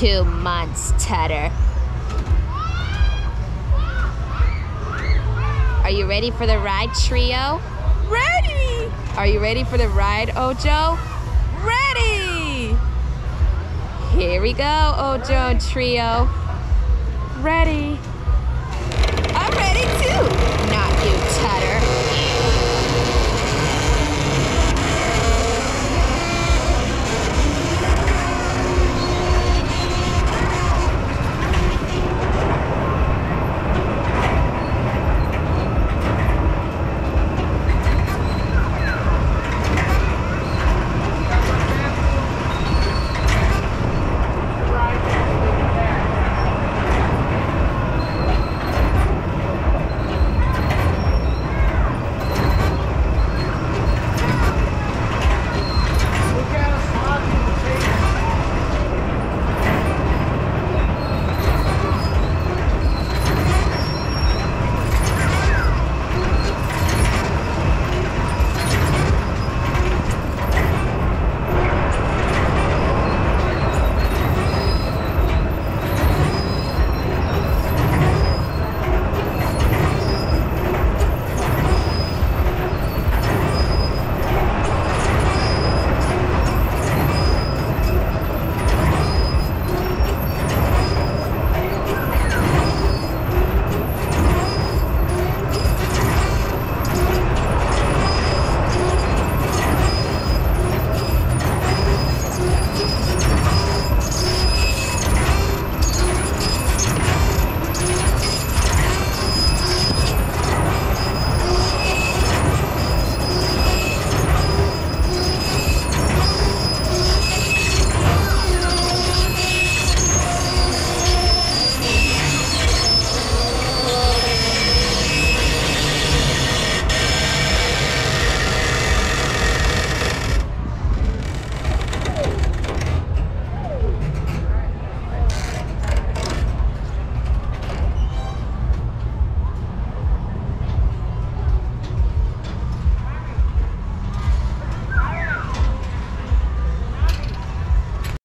two months, Tedder. Are you ready for the ride, Trio? Ready! Are you ready for the ride, Ojo? Ready! Here we go, Ojo and Trio.